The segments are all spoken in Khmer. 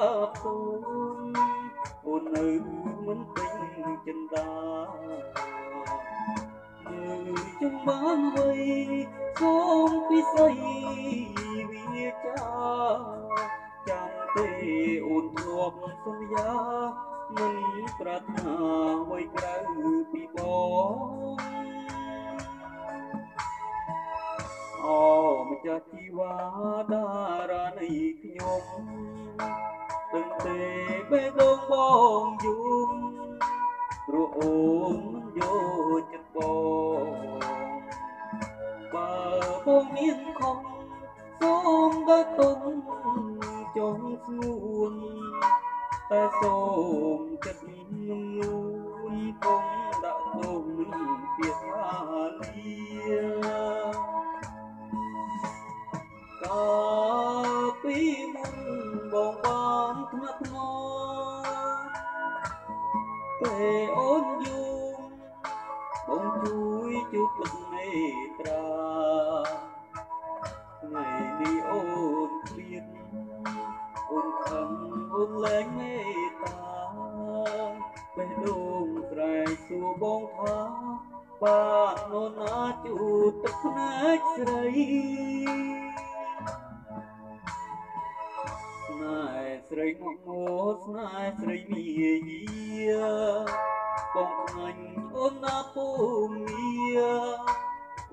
ពូនពូននៅមិនពេញចិន្តានៅចំបានវ័យសូមពិសីវាចាចាំទេអូនធ្លាប់សន្យាមិនប្រាថ្នាអ្វីក្រៅពីបងអូម្ចាស់ជីវ៉ាតារានៃខ្ញុំ ដឹងទេបេះដូងបងយំព្រោះអូនមិនយកចិត្តបងបើបងមានខំសូមក៏ទុំចង់ស្ងួនតែសូមចិត្តនឹងនួនគង់ដាក់ទុំពីខាលាកាពីមុន ជួយជូបទឹកមេត្រាថ្ងៃនេះអូនឃ្លៀតអូនខំអូនលែងមេត្តាបេះដូងស្រែកសួរបងថាបាននរណាជូតទឹកភ្នែកស្រីស្នេហ៍ស្រីងក់ងោស្នេហ៍ស្រីមាយា បងខ្លាញ់អូនណាពូមា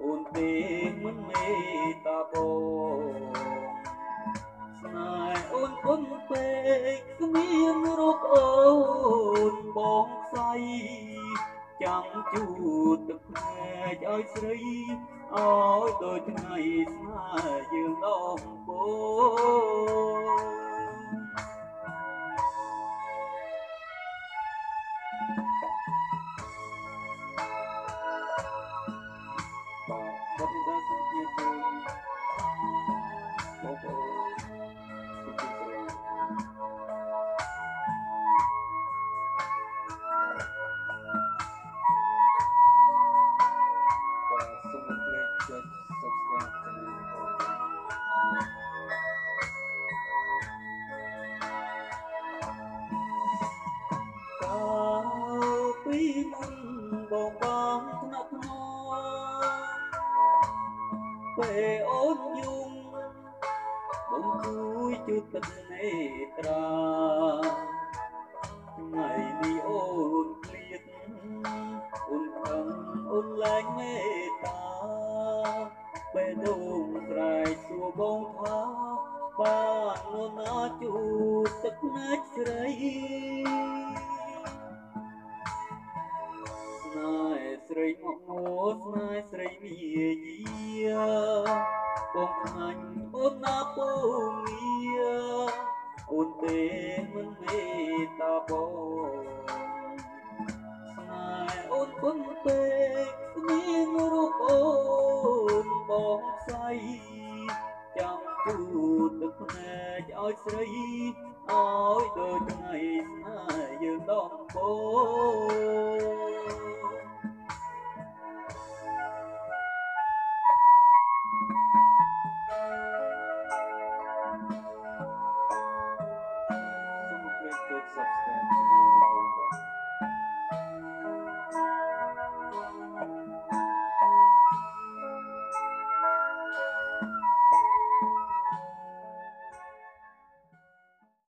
អូនទេមិនមេតាបងស្នេហ៍អូនគុណពេកគ្មានរូបអូនបងស្អីចាំជួទឹកភ្នែកឲ្យស្រីឲ្យដូចថ្ងៃស្នេហ៍យើងដំបូងបាទ ពេលអូនយំបងជួយជូតទឹកនេត្រា បងខ្លាញ់អូនណាពូមាអូនទេមិនមេត្តាបងស្នេហ៍អូនគុណពេកគ្មានរូបអូនបងស្អីចាំជូតទឹកភ្នែកឲ្យស្រីឲ្យដូចថ្ងៃស្នេហ៍យើងដំបូង